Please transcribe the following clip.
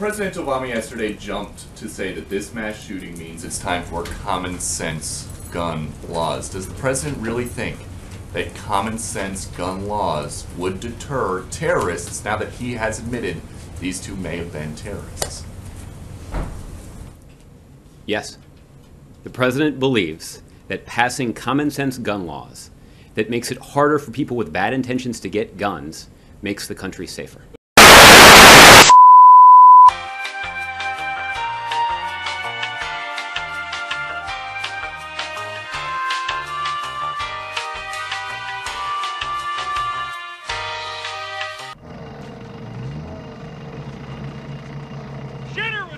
President Obama yesterday jumped to say that this mass shooting means it's time for common sense gun laws. Does the president really think that common sense gun laws would deter terrorists now that he has admitted these two may have been terrorists? Yes. The president believes that passing common sense gun laws that makes it harder for people with bad intentions to get guns makes the country safer. shitter